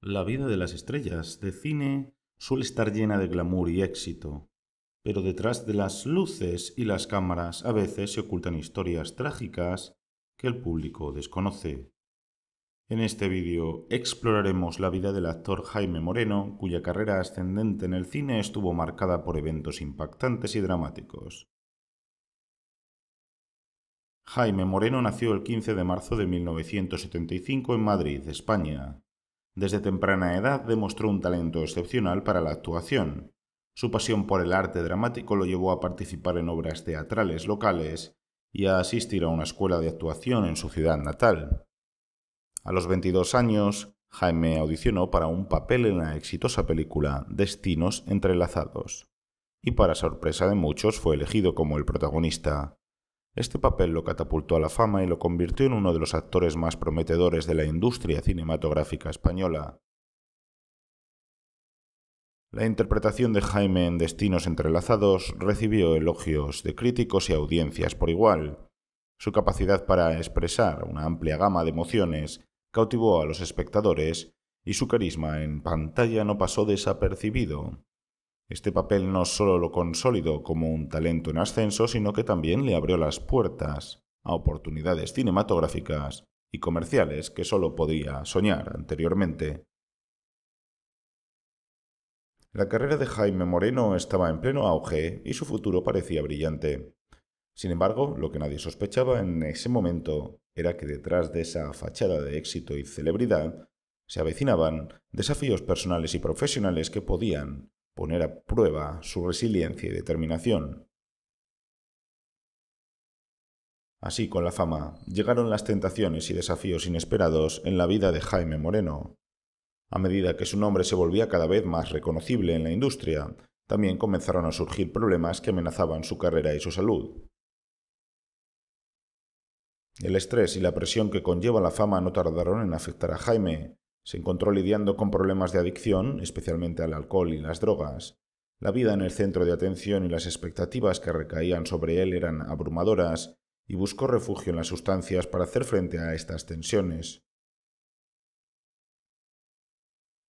La vida de las estrellas de cine suele estar llena de glamour y éxito, pero detrás de las luces y las cámaras a veces se ocultan historias trágicas que el público desconoce. En este vídeo exploraremos la vida del actor Jaime Moreno, cuya carrera ascendente en el cine estuvo marcada por eventos impactantes y dramáticos. Jaime Moreno nació el 15 de marzo de 1975 en Madrid, España. Desde temprana edad demostró un talento excepcional para la actuación. Su pasión por el arte dramático lo llevó a participar en obras teatrales locales y a asistir a una escuela de actuación en su ciudad natal. A los 22 años, Jaime audicionó para un papel en la exitosa película Destinos Entrelazados, y para sorpresa de muchos fue elegido como el protagonista. Este papel lo catapultó a la fama y lo convirtió en uno de los actores más prometedores de la industria cinematográfica española. La interpretación de Jaime en Destinos Entrelazados recibió elogios de críticos y audiencias por igual. Su capacidad para expresar una amplia gama de emociones cautivó a los espectadores y su carisma en pantalla no pasó desapercibido. Este papel no solo lo consolidó como un talento en ascenso, sino que también le abrió las puertas a oportunidades cinematográficas y comerciales que solo podía soñar anteriormente. La carrera de Jaime Moreno estaba en pleno auge y su futuro parecía brillante. Sin embargo, lo que nadie sospechaba en ese momento era que detrás de esa fachada de éxito y celebridad se avecinaban desafíos personales y profesionales que podían poner a prueba su resiliencia y determinación. Así, con la fama, llegaron las tentaciones y desafíos inesperados en la vida de Jaime Moreno. A medida que su nombre se volvía cada vez más reconocible en la industria, también comenzaron a surgir problemas que amenazaban su carrera y su salud. El estrés y la presión que conlleva la fama no tardaron en afectar a Jaime, se encontró lidiando con problemas de adicción, especialmente al alcohol y las drogas. La vida en el centro de atención y las expectativas que recaían sobre él eran abrumadoras, y buscó refugio en las sustancias para hacer frente a estas tensiones.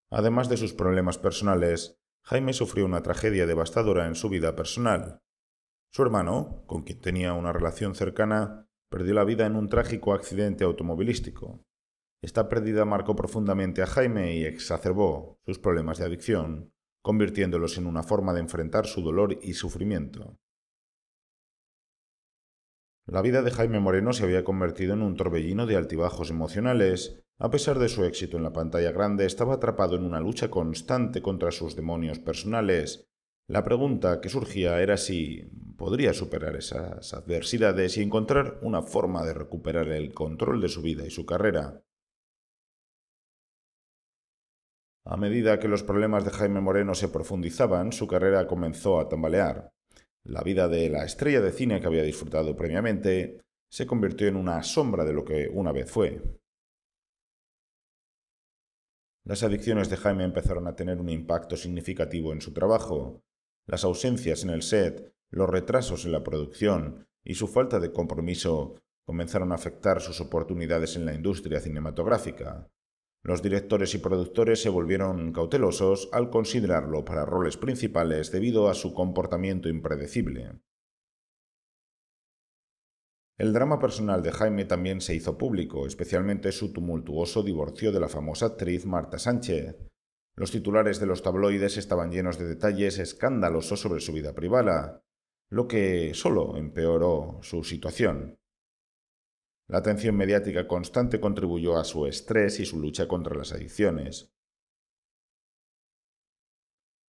Además de sus problemas personales, Jaime sufrió una tragedia devastadora en su vida personal. Su hermano, con quien tenía una relación cercana, perdió la vida en un trágico accidente automovilístico. Esta pérdida marcó profundamente a Jaime y exacerbó sus problemas de adicción, convirtiéndolos en una forma de enfrentar su dolor y sufrimiento. La vida de Jaime Moreno se había convertido en un torbellino de altibajos emocionales. A pesar de su éxito en la pantalla grande, estaba atrapado en una lucha constante contra sus demonios personales. La pregunta que surgía era si podría superar esas adversidades y encontrar una forma de recuperar el control de su vida y su carrera. A medida que los problemas de Jaime Moreno se profundizaban, su carrera comenzó a tambalear. La vida de la estrella de cine que había disfrutado previamente se convirtió en una sombra de lo que una vez fue. Las adicciones de Jaime empezaron a tener un impacto significativo en su trabajo. Las ausencias en el set, los retrasos en la producción y su falta de compromiso comenzaron a afectar sus oportunidades en la industria cinematográfica. Los directores y productores se volvieron cautelosos al considerarlo para roles principales debido a su comportamiento impredecible. El drama personal de Jaime también se hizo público, especialmente su tumultuoso divorcio de la famosa actriz Marta Sánchez. Los titulares de los tabloides estaban llenos de detalles escandalosos sobre su vida privada, lo que solo empeoró su situación. La atención mediática constante contribuyó a su estrés y su lucha contra las adicciones.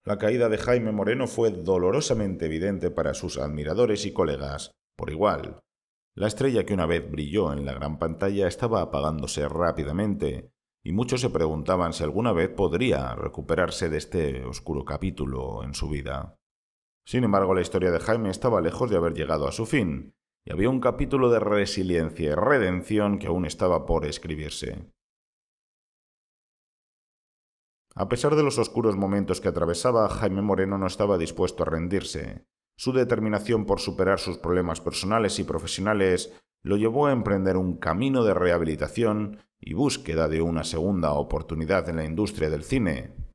La caída de Jaime Moreno fue dolorosamente evidente para sus admiradores y colegas, por igual. La estrella que una vez brilló en la gran pantalla estaba apagándose rápidamente, y muchos se preguntaban si alguna vez podría recuperarse de este oscuro capítulo en su vida. Sin embargo, la historia de Jaime estaba lejos de haber llegado a su fin, y había un capítulo de resiliencia y redención que aún estaba por escribirse. A pesar de los oscuros momentos que atravesaba, Jaime Moreno no estaba dispuesto a rendirse. Su determinación por superar sus problemas personales y profesionales lo llevó a emprender un camino de rehabilitación y búsqueda de una segunda oportunidad en la industria del cine.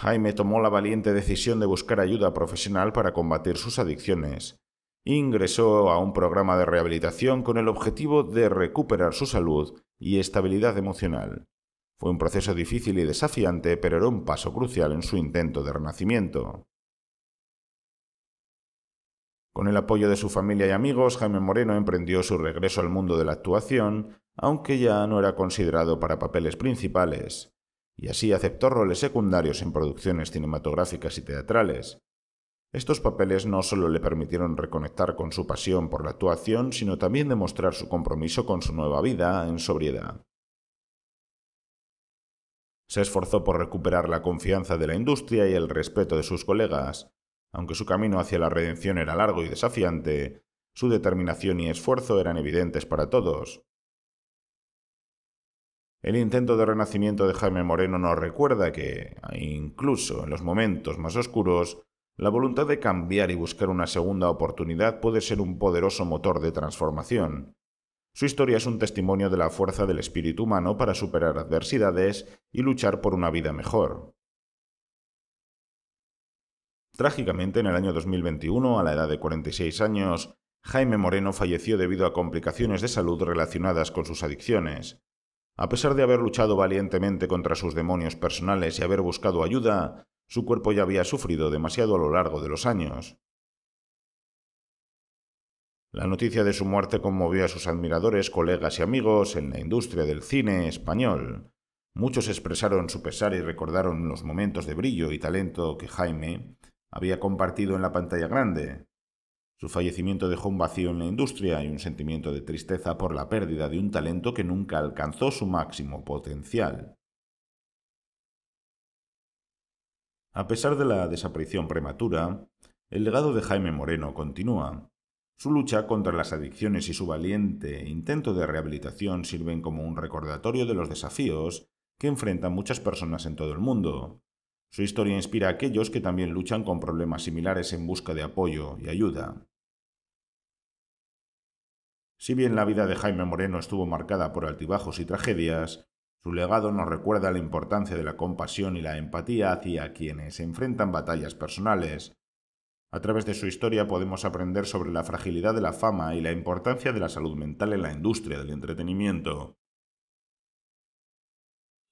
Jaime tomó la valiente decisión de buscar ayuda profesional para combatir sus adicciones. Ingresó a un programa de rehabilitación con el objetivo de recuperar su salud y estabilidad emocional. Fue un proceso difícil y desafiante, pero era un paso crucial en su intento de renacimiento. Con el apoyo de su familia y amigos, Jaime Moreno emprendió su regreso al mundo de la actuación, aunque ya no era considerado para papeles principales, y así aceptó roles secundarios en producciones cinematográficas y teatrales. Estos papeles no solo le permitieron reconectar con su pasión por la actuación, sino también demostrar su compromiso con su nueva vida en sobriedad. Se esforzó por recuperar la confianza de la industria y el respeto de sus colegas. Aunque su camino hacia la redención era largo y desafiante, su determinación y esfuerzo eran evidentes para todos. El intento de renacimiento de Jaime Moreno nos recuerda que, incluso en los momentos más oscuros, la voluntad de cambiar y buscar una segunda oportunidad puede ser un poderoso motor de transformación, su historia es un testimonio de la fuerza del espíritu humano para superar adversidades y luchar por una vida mejor. Trágicamente, en el año 2021, a la edad de 46 años, Jaime Moreno falleció debido a complicaciones de salud relacionadas con sus adicciones. A pesar de haber luchado valientemente contra sus demonios personales y haber buscado ayuda, su cuerpo ya había sufrido demasiado a lo largo de los años. La noticia de su muerte conmovió a sus admiradores, colegas y amigos en la industria del cine español. Muchos expresaron su pesar y recordaron los momentos de brillo y talento que Jaime había compartido en la pantalla grande. Su fallecimiento dejó un vacío en la industria y un sentimiento de tristeza por la pérdida de un talento que nunca alcanzó su máximo potencial. A pesar de la desaparición prematura, el legado de Jaime Moreno continúa. Su lucha contra las adicciones y su valiente intento de rehabilitación sirven como un recordatorio de los desafíos que enfrentan muchas personas en todo el mundo. Su historia inspira a aquellos que también luchan con problemas similares en busca de apoyo y ayuda. Si bien la vida de Jaime Moreno estuvo marcada por altibajos y tragedias, su legado nos recuerda la importancia de la compasión y la empatía hacia quienes enfrentan batallas personales, a través de su historia podemos aprender sobre la fragilidad de la fama y la importancia de la salud mental en la industria del entretenimiento.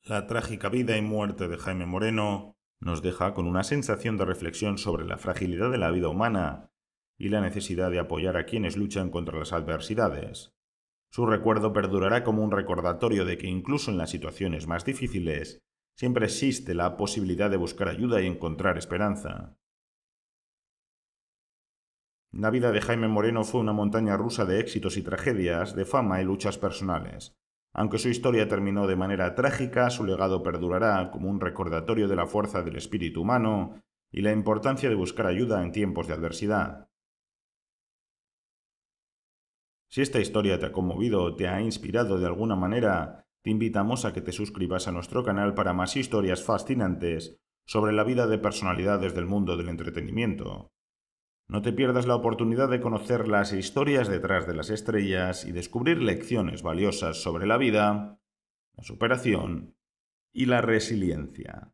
La trágica vida y muerte de Jaime Moreno nos deja con una sensación de reflexión sobre la fragilidad de la vida humana y la necesidad de apoyar a quienes luchan contra las adversidades. Su recuerdo perdurará como un recordatorio de que incluso en las situaciones más difíciles siempre existe la posibilidad de buscar ayuda y encontrar esperanza. La vida de Jaime Moreno fue una montaña rusa de éxitos y tragedias, de fama y luchas personales. Aunque su historia terminó de manera trágica, su legado perdurará como un recordatorio de la fuerza del espíritu humano y la importancia de buscar ayuda en tiempos de adversidad. Si esta historia te ha conmovido o te ha inspirado de alguna manera, te invitamos a que te suscribas a nuestro canal para más historias fascinantes sobre la vida de personalidades del mundo del entretenimiento. No te pierdas la oportunidad de conocer las historias detrás de las estrellas y descubrir lecciones valiosas sobre la vida, la superación y la resiliencia.